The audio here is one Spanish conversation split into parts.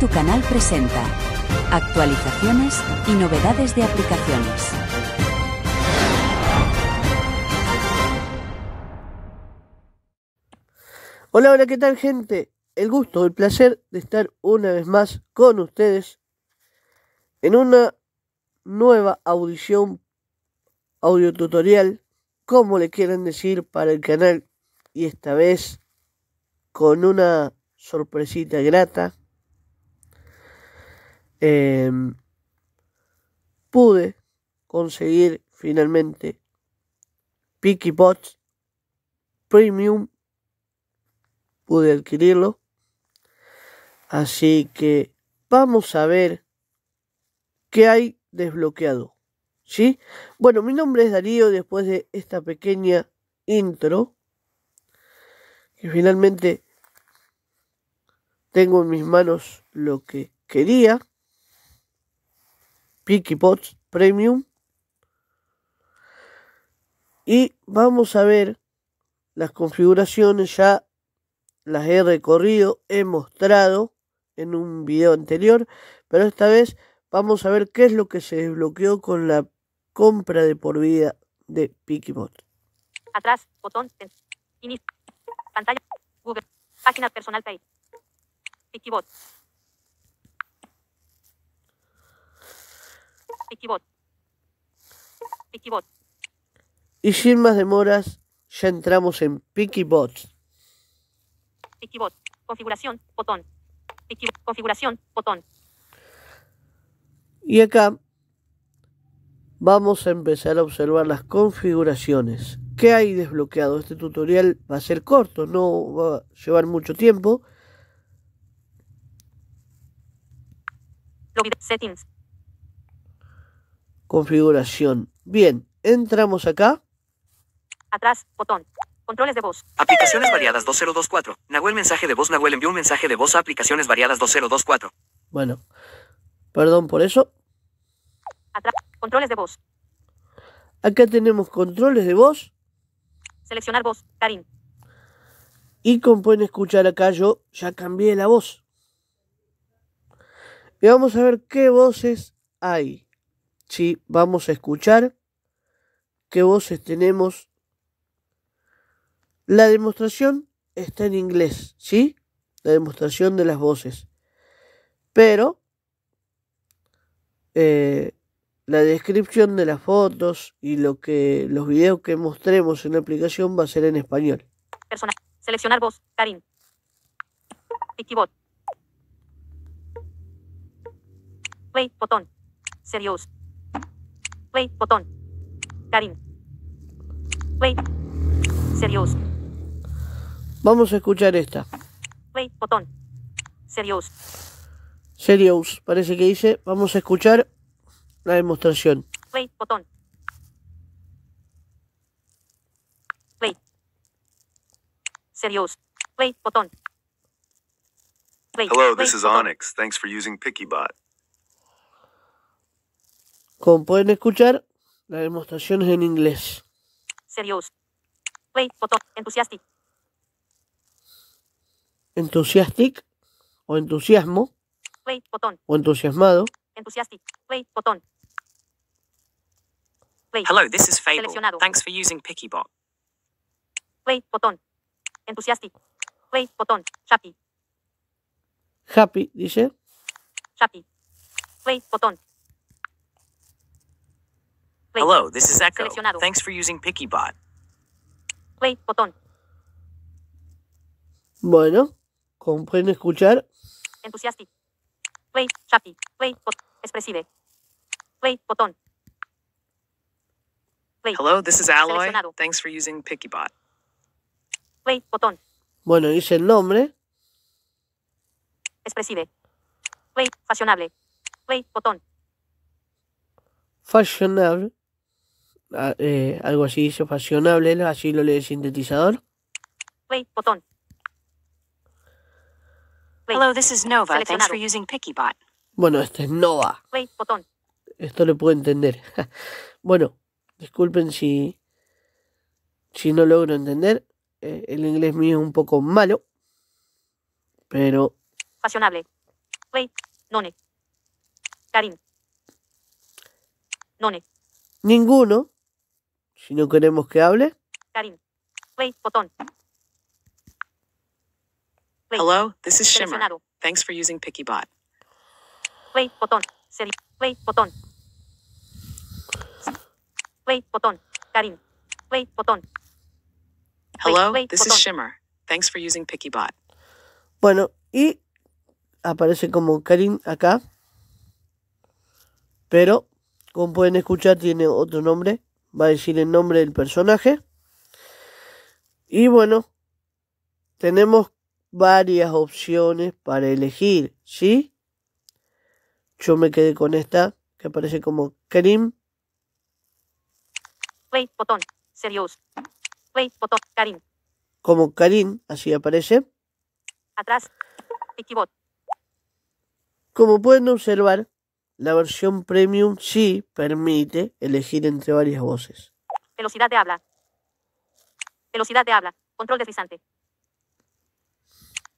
Tu canal presenta actualizaciones y novedades de aplicaciones. Hola, hola, ¿qué tal gente? El gusto, el placer de estar una vez más con ustedes en una nueva audición, audio tutorial, como le quieran decir, para el canal. Y esta vez con una sorpresita grata. Em, pude conseguir finalmente PikiPots Premium pude adquirirlo. Así que vamos a ver qué hay desbloqueado. ¿Sí? Bueno, mi nombre es Darío después de esta pequeña intro. Que finalmente tengo en mis manos lo que quería. Pots Premium. Y vamos a ver las configuraciones ya las he recorrido, he mostrado en un video anterior, pero esta vez vamos a ver qué es lo que se desbloqueó con la compra de por vida de Pikibot. Atrás, botón, inicio, pantalla, Google, página personal. Y sin más demoras, ya entramos en Pikibot. Pikibot. Configuración. Botón. Configuración. Botón. Y acá vamos a empezar a observar las configuraciones. ¿Qué hay desbloqueado? Este tutorial va a ser corto, no va a llevar mucho tiempo. Settings. Configuración. Bien, entramos acá. Atrás, botón. Controles de voz. Aplicaciones variadas 2024. Nahuel mensaje de voz. Nahuel envió un mensaje de voz a aplicaciones variadas 2024. Bueno, perdón por eso. Atrás. Controles de voz. Acá tenemos controles de voz. Seleccionar voz. Karim. Y como pueden escuchar acá, yo ya cambié la voz. Y vamos a ver qué voces hay. Sí, vamos a escuchar qué voces tenemos la demostración está en inglés, ¿sí? La demostración de las voces. Pero eh, la descripción de las fotos y lo que los videos que mostremos en la aplicación va a ser en español. Persona. Seleccionar voz. Karim. Pikibot. Play. Botón. Serious. Play. Botón. Karim. Play. Serious. Vamos a escuchar esta. Play, botón. Serious. Serious, parece que dice. Vamos a escuchar la demostración. Play, botón. Play. Serious. Play, botón. Play, Hello, this is Onyx. Thanks for using PickyBot. Como pueden escuchar, la demostración es en inglés. Serious. Play, botón. Enthusiastic enthusiastic o entusiasmo Play, botón. o entusiasmado. Enthusiastic. Play, botón. Play. Hello, this is Fable. Seleccionado. Thanks for using PickyBot. Play, botón. Enthusiastic. Play, botón. Happy. Happy, dice. Happy. Play, botón. Play. Hello, this is Echo. Seleccionado. Thanks for using PickyBot. Play, botón. Bueno, como pueden escuchar. Enthusiastic. Play, happy. Play, bot, expresive. Play, botón. Play. Hello, this is Alloy. Thanks for using PickyBot. Play, botón. Bueno, dice el nombre. Expresive. Play, fashionable. Play, botón. Fashionable. Ah, eh, algo así dice fashionable, así lo lee el sintetizador. Play, botón. Play. Hello, this is Nova. Thanks Seleccionado. for using PickyBot. Bueno, este es Nova. Play, botón. Esto le puedo entender. bueno, disculpen si, si no logro entender. Eh, el inglés mío es un poco malo. Pero Fashionable. Wait. None. Karim. None. Ninguno. Si no queremos que hable. Karim. Wait. Botón. Wait. Hello, this is Shimmer. Thanks for using PickyBot. Wait. Botón. Seri. Wait. Botón. Wait. Botón. Karim. Wait. Botón. Hello, wait, this is. Shimmer. Thanks for using PickyBot. Bueno, y aparece como Karim acá. Pero, como pueden escuchar, tiene otro nombre. Va a decir el nombre del personaje. Y bueno, tenemos varias opciones para elegir, ¿sí? Yo me quedé con esta, que aparece como Karim. Wait. Botón. Serious. Wait. Botón. Karim. Como Karim, así aparece. Atrás. Como pueden observar, la versión premium sí permite elegir entre varias voces. Velocidad de habla. Velocidad de habla. Control deslizante.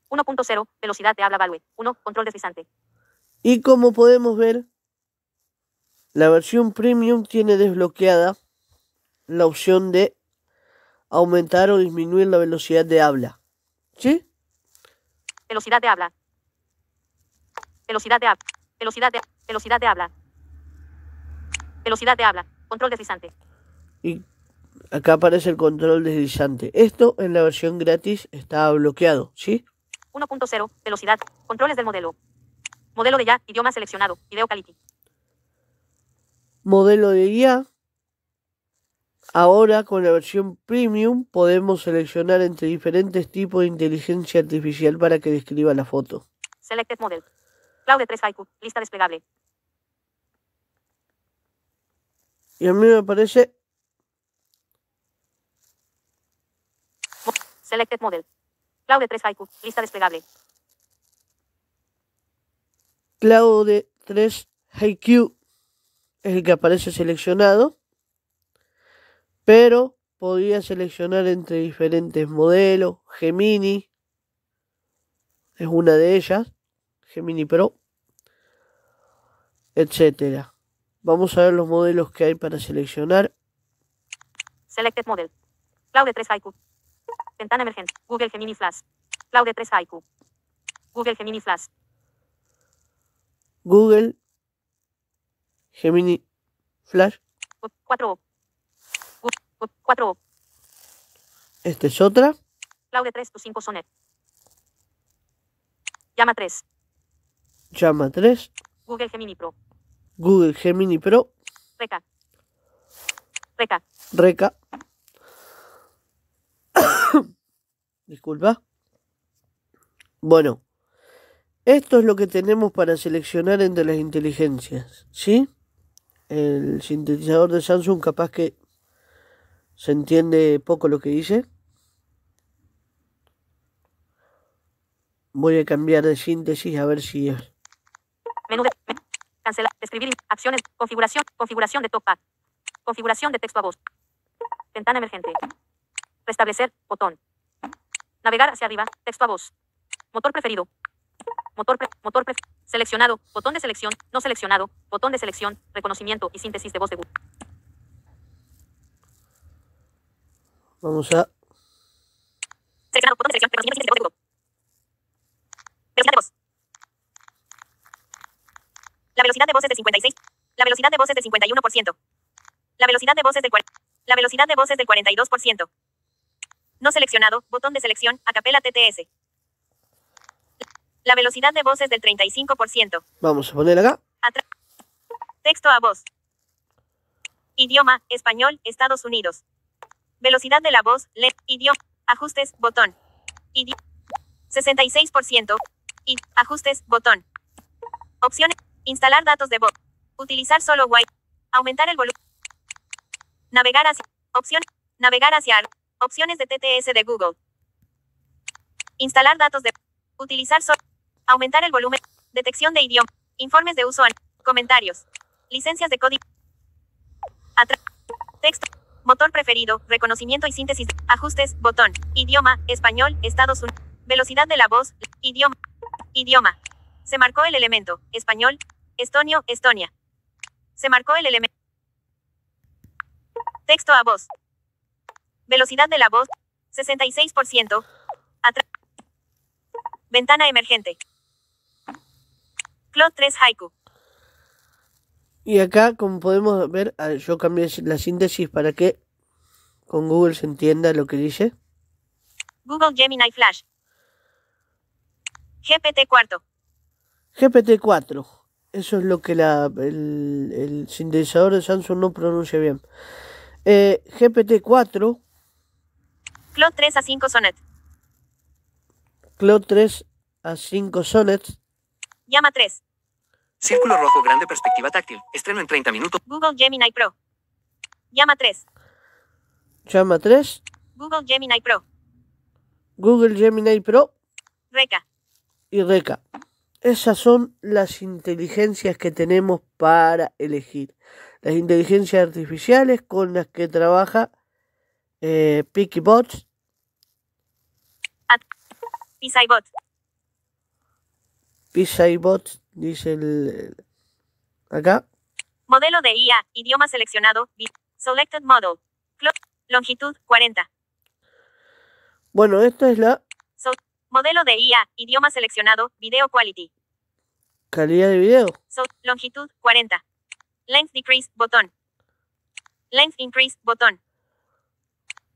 1.0. Velocidad de habla value. 1. Control deslizante. Y como podemos ver, la versión premium tiene desbloqueada la opción de aumentar o disminuir la velocidad de habla. ¿Sí? Velocidad de habla. Velocidad de habla. Velocidad de, velocidad de habla. Velocidad de habla. Control deslizante. Y acá aparece el control deslizante. Esto en la versión gratis está bloqueado. ¿Sí? 1.0. Velocidad. Controles del modelo. Modelo de ya. Idioma seleccionado. Video quality. modelo de IA. Ahora con la versión premium podemos seleccionar entre diferentes tipos de inteligencia artificial para que describa la foto. Selected model. Cloud 3 Haiku. Lista desplegable. Y a mí me parece Selected model. Cloud 3 Haiku. Lista desplegable. Claude 3 HiQ es el que aparece seleccionado, pero podía seleccionar entre diferentes modelos. Gemini es una de ellas, Gemini Pro, etcétera. Vamos a ver los modelos que hay para seleccionar. Selected model. Cloud 3 Haiku. Ventana emergente. Google Gemini Flash. Cloud 3 Haiku. Google Gemini Flash. Google, Gemini Flash, 4 4 esta es otra. Cloud 3 tu 5 Sonet. Llama 3. Llama 3, Google Gemini Pro. Google Gemini Pro, Reca. Reca. Reca. Disculpa. Bueno, esto es lo que tenemos para seleccionar entre las inteligencias, ¿sí? El sintetizador de Samsung capaz que se entiende poco lo que dice. Voy a cambiar de síntesis a ver si es. Menú de. men- Cancelar. Describir. in- Acciones. Configuración. Configuración de top Configuración de texto a voz. Ventana emergente. Restablecer. Botón. Navegar hacia arriba. Texto a voz. Motor preferido. Motor, pre- motor seleccionado. Botón de selección. No seleccionado. Botón de selección. Reconocimiento y síntesis de voz de Google. Vamos a Seleccionado. Botón de selección. Reconocimiento y síntesis de voz de Google. Velocidad de voz. La velocidad de voz es de 56. La velocidad de voz es de 51%. La velocidad de voz es del 40. La velocidad de voz es del 42%. No seleccionado. Botón de selección. Acapela TTS. La velocidad de voz es del 35%. Vamos a poner acá. Atra- Texto a voz. Idioma, español, Estados Unidos. Velocidad de la voz, LED, idioma, ajustes, botón. Idi 66%. Y ajustes, botón. Opciones, instalar datos de voz. Utilizar solo Wi. Aumentar el volumen. Navegar hacia. Opción. Navegar hacia. Opciones de TTS de Google. Instalar datos de. Utilizar solo. Aumentar el volumen. Detección de idioma. Informes de uso. Comentarios. Licencias de código. Texto. Motor preferido. Reconocimiento y síntesis. Ajustes. Botón. Idioma. Español. Estados Unidos. Velocidad de la voz. Idioma. Idioma. Se marcó el elemento. Español. Estonio, Estonia. Se marcó el elemento. Texto a voz. Velocidad de la voz. 66%. Atra- Ventana emergente. Cloud 3 Haiku. Y acá, como podemos ver, ah, yo cambié la síntesis para que con Google se entienda lo que dice. Google Gemini Flash. GPT cuarto. GPT-4. Eso es lo que la, el, el sintetizador de Samsung no pronuncia bien. Eh, GPT-4, Cloud 3 a 5 Sonnet. Cloud 3 a 5 Sonnets, Llama 3. Círculo rojo grande perspectiva táctil. Estreno en 30 minutos. Google Gemini Pro. Llama 3. Llama 3, Google Gemini Pro. Google Gemini Pro Reca. y Reca. Esas son las inteligencias que tenemos para elegir. Las inteligencias artificiales con las que trabaja eh, PickyBots, Pisaibot. PCIBots, dice el, acá. Modelo de IA. Idioma seleccionado. Selected model. Longitud 40. Bueno, esta es la modelo de IA. Idioma seleccionado. Video quality. calidad de video. So- longitud 40. Length decrease. Botón. Length increase. Botón.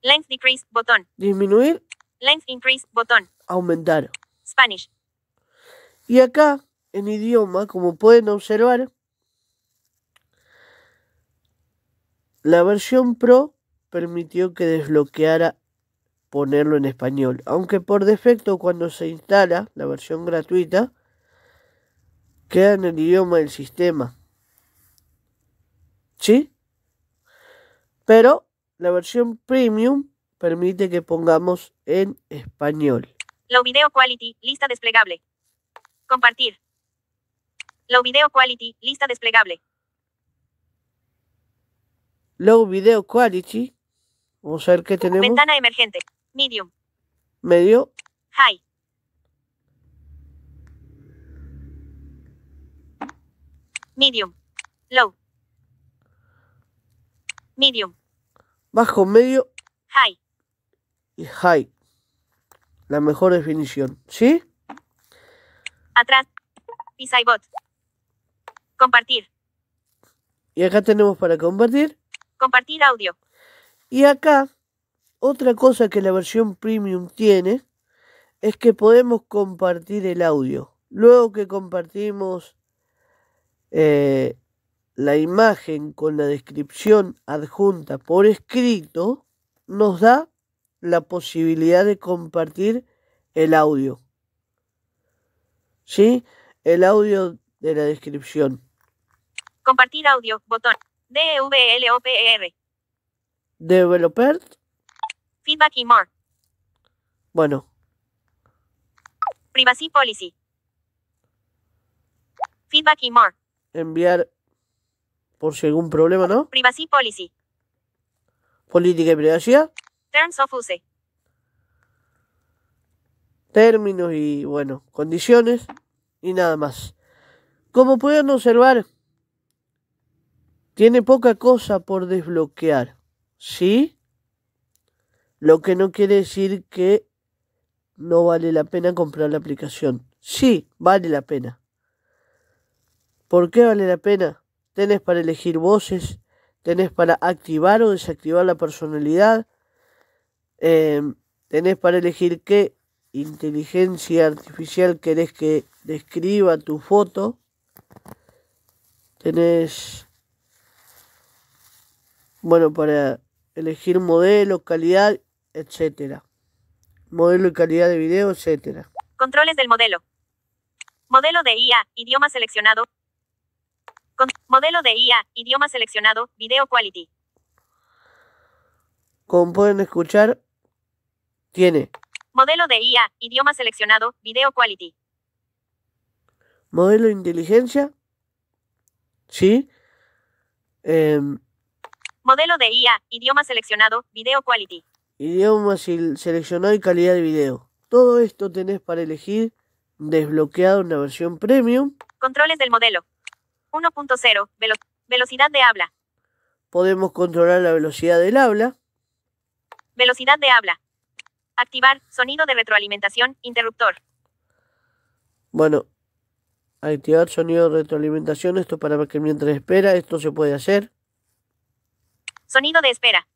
Length decrease. Botón. Disminuir, Length increase. Botón. aumentar. Spanish. Y acá, en idioma, como pueden observar, la versión Pro permitió que desbloqueara ponerlo en español, aunque por defecto cuando se instala la versión gratuita, queda en el idioma del sistema. ¿Sí? Pero la versión Premium permite que pongamos en español. Low video quality. Lista desplegable. Compartir. Low video quality. Lista desplegable. Low Video Quality. Vamos a ver qué tenemos. Ventana emergente. Medium. Medio. High. Medium. Low. Medium. Bajo, medio High. y high. La mejor definición. ¿Sí? Atrás. Pisaibot. Compartir. Y acá tenemos para compartir. Compartir audio. Y acá, otra cosa que la versión premium tiene es que podemos compartir el audio. Luego que compartimos eh, la imagen con la descripción adjunta por escrito, nos da la posibilidad de compartir el audio. ¿Sí? El audio de la descripción. Compartir audio. Botón. E D-E-V-L-O-P-E-R. Developer, Feedback y more. bueno, Privacy policy. Feedback y more. enviar por si algún problema, ¿no? Privacy policy. Política y privacidad, Terms of use. términos y, bueno, condiciones y nada más. Como pueden observar, tiene poca cosa por desbloquear, ¿sí? Lo que no quiere decir que no vale la pena comprar la aplicación. Sí, vale la pena. ¿Por qué vale la pena? Tenés para elegir voces, tenés para activar o desactivar la personalidad, em, tenés para elegir qué inteligencia artificial querés que describa tu foto, tenés, bueno, para elegir modelo, calidad, etcétera. Modelo y calidad de video, etcétera. Controles del modelo. Modelo de IA. Idioma seleccionado. Con- modelo de IA. Idioma seleccionado. Video quality. Como pueden escuchar, tiene Modelo de IA. Idioma seleccionado. Video quality. modelo de inteligencia, ¿sí? Em, Modelo de IA. Idioma seleccionado. Video quality. Idioma seleccionado y calidad de video. Todo esto tenés para elegir desbloqueado una versión premium. Controles del modelo. 1.0. Velo velocidad de habla. Podemos controlar la velocidad del habla. Velocidad de habla. Activar. Sonido de retroalimentación. Interruptor. Bueno, activar sonido de retroalimentación. Esto para que mientras espera, esto se puede hacer. Sonido de espera.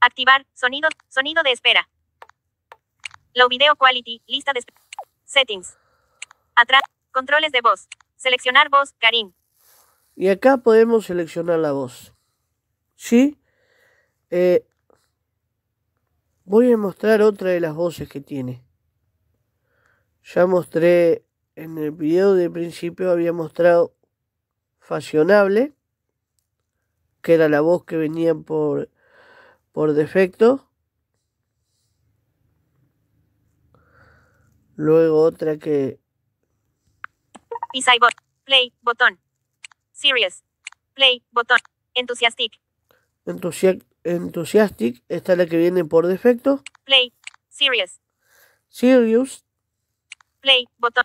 Activar. Sonido. Sonido de espera. Low Video Quality. Lista de Settings. Atrás. Controles de voz. Seleccionar voz. Karim. Y acá podemos seleccionar la voz. ¿Sí? Eh, voy a mostrar otra de las voces que tiene. Ya mostré en el video de principio, había mostrado Fashionable, que era la voz que venía por, por defecto. Luego otra que... bot. Play, botón. Serious. Play, botón. Enthusiastic. enthusiastic, esta es la que viene por defecto. Play, serious. Serious. Play, botón.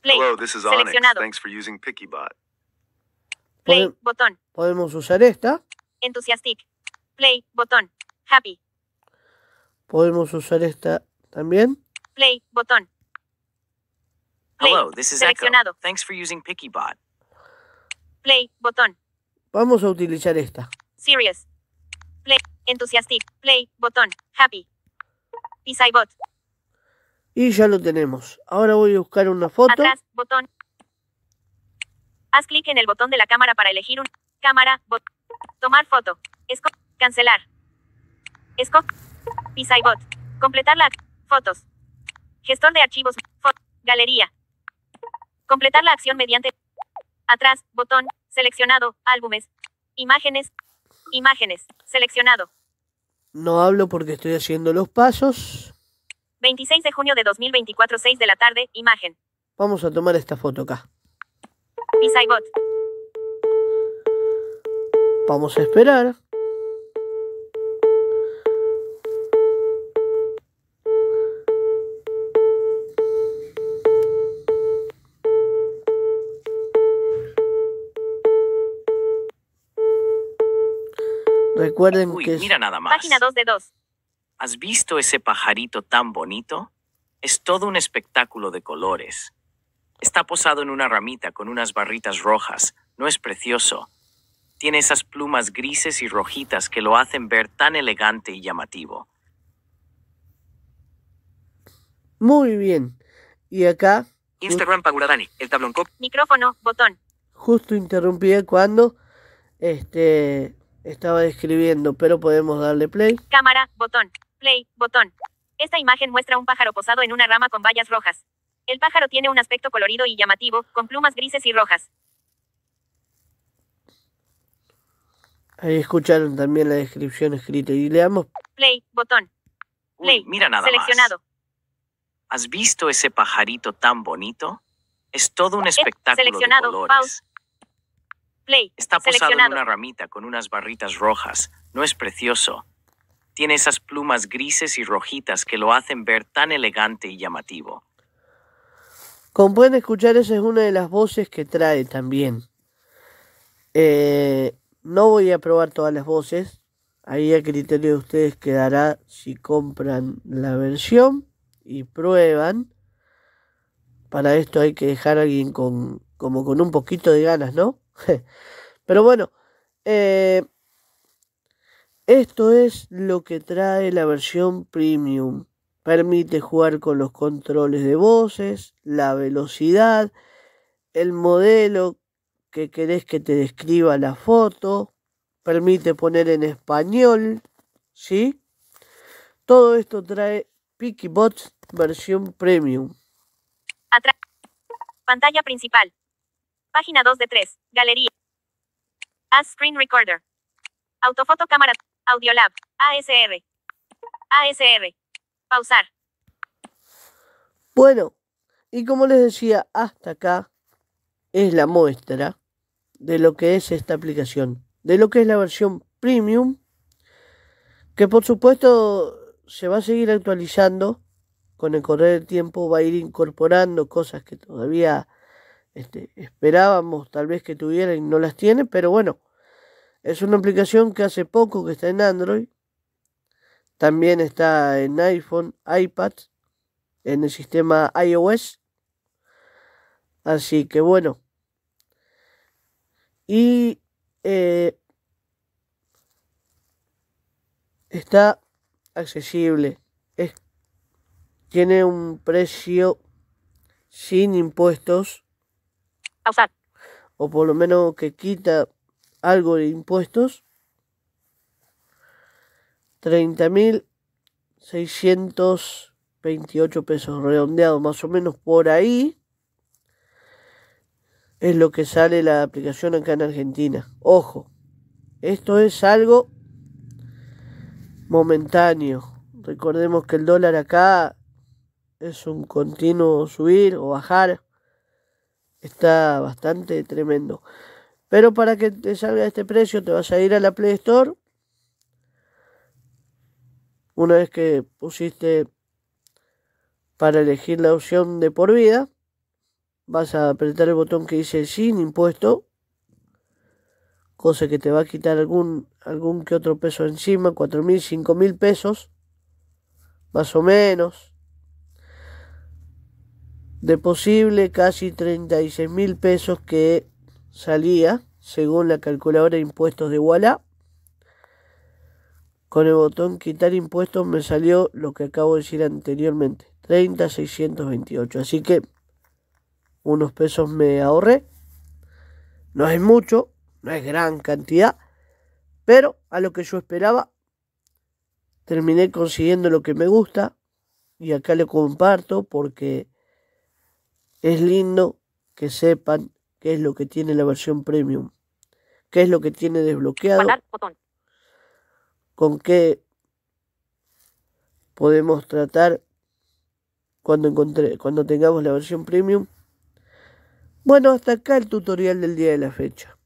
Play. Hello, this is Onyx. Thanks for using PickyBot. Play, botón. Podemos usar esta. Enthusiastic. Play, botón. Happy. Podemos usar esta también. Play, botón. Hello, this is Echo. Thanks for using PickyBot. Play, botón. Vamos a utilizar esta. Serious. Play, enthusiastic. Play, botón. Happy. bot. Y ya lo tenemos. Ahora voy a buscar una foto. Atrás, botón. Haz clic en el botón de la cámara para elegir un cámara, bot. Tomar foto. Esco cancelar. Esco bot. Completar la fotos. Gestor de archivos. Galería. Completar la acción mediante atrás, botón, seleccionado, álbumes, imágenes, imágenes, seleccionado. No hablo porque estoy haciendo los pasos. 26 de junio de 2024, 6 de la tarde, imagen. Vamos a tomar esta foto acá. Bot. Vamos a esperar. Recuerden Uy, que mira nada más. Página 2 de 2. ¿Has visto ese pajarito tan bonito? Es todo un espectáculo de colores. Está posado en una ramita con unas barritas rojas. ¿No es precioso? Tiene esas plumas grises y rojitas que lo hacen ver tan elegante y llamativo. Muy bien. Y acá... Instagram Paguradani, el tablón cop. Micrófono, botón. Justo interrumpí cuando este estaba describiendo, pero podemos darle play. Cámara, botón. Play, botón. Esta imagen muestra un pájaro posado en una rama con bayas rojas. El pájaro tiene un aspecto colorido y llamativo, con plumas grises y rojas. Ahí escucharon también la descripción escrita y leamos. Play, botón. Play, mira nada seleccionado. ¿Has visto ese pajarito tan bonito? Es todo un espectáculo de colores. Está posado en una ramita con unas barritas rojas. ¿No es precioso? Tiene esas plumas grises y rojitas que lo hacen ver tan elegante y llamativo. Como pueden escuchar, esa es una de las voces que trae también. Eh, no voy a probar todas las voces. Ahí a criterio de ustedes quedará si compran la versión y prueban. Para esto hay que dejar a alguien con, como con un poquito de ganas, ¿no? Pero bueno, eh, esto es lo que trae la versión premium. Permite jugar con los controles de voces, la velocidad, el modelo que querés que te describa la foto, permite poner en español, ¿sí? Todo esto trae PickyBots versión premium. Pantalla principal. Página 2 de 3. Galería. As Screen Recorder. Autofoto cámara. Audiolab. ASR. ASR. Pausar. Bueno, y como les decía, hasta acá es la muestra de lo que es esta aplicación, de lo que es la versión premium, que por supuesto se va a seguir actualizando. Con el correr del tiempo, va a ir incorporando cosas que todavía este, esperábamos tal vez que tuviera y no las tiene, pero bueno, es una aplicación que hace poco que está en Android, también está en iPhone, iPad, en el sistema iOS, así que bueno, y eh, está accesible, es, tiene un precio sin impuestos o por lo menos que quita algo de impuestos. 30.628 pesos redondeados más o menos por ahí. Es lo que sale la aplicación acá en Argentina. Ojo, esto es algo momentáneo. Recordemos que el dólar acá es un continuo subir o bajar está bastante tremendo. Pero para que te salga este precio, te vas a ir a la Play Store. Una vez que pusiste para elegir la opción de por vida, vas a apretar el botón que dice sin impuesto, cosa que te va a quitar algún, algún que otro peso encima, cuatro mil, cinco mil pesos, más o menos de posible casi 36 mil pesos que salía según la calculadora de impuestos de Walla. Con el botón quitar impuestos me salió lo que acabo de decir anteriormente, 30,628. Así que unos pesos me ahorré. No es mucho, no es gran cantidad, pero a lo que yo esperaba, terminé consiguiendo lo que me gusta y acá le comparto porque es lindo que sepan qué es lo que tiene la versión premium, qué es lo que tiene desbloqueado, con qué podemos tratar cuando, encontré, cuando tengamos la versión premium. Bueno, hasta acá el tutorial del día de la fecha.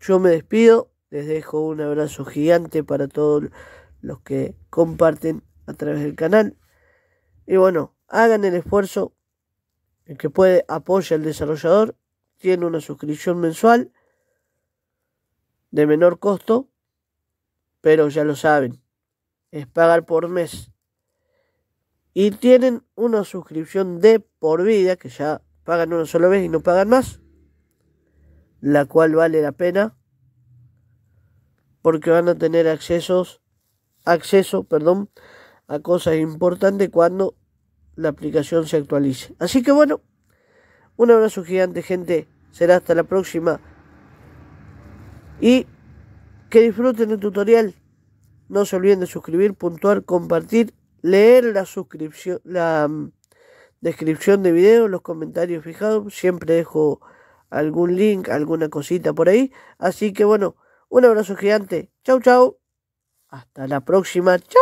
Yo me despido, les dejo un abrazo gigante para todos los que comparten a través del canal. Y bueno, hagan el esfuerzo el que puede apoya al desarrollador, tiene una suscripción mensual de menor costo, pero ya lo saben, es pagar por mes. Y tienen una suscripción de por vida, que ya pagan una sola vez y no pagan más, la cual vale la pena, porque van a tener accesos, acceso perdón, a cosas importantes cuando la aplicación se actualice. Así que bueno, un abrazo gigante gente, será hasta la próxima y que disfruten el tutorial. No se olviden de suscribir, puntuar, compartir, leer la suscripción, la mm, descripción de video, los comentarios fijados. Siempre dejo algún link, alguna cosita por ahí. Así que bueno, un abrazo gigante. Chau, chau. Hasta la próxima. Chau.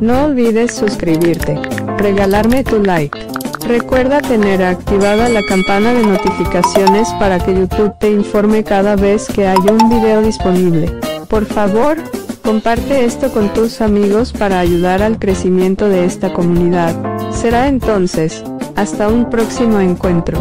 No olvides suscribirte, regalarme tu like. Recuerda tener activada la campana de notificaciones para que YouTube te informe cada vez que haya un video disponible. Por favor, comparte esto con tus amigos para ayudar al crecimiento de esta comunidad. Será entonces, hasta un próximo encuentro.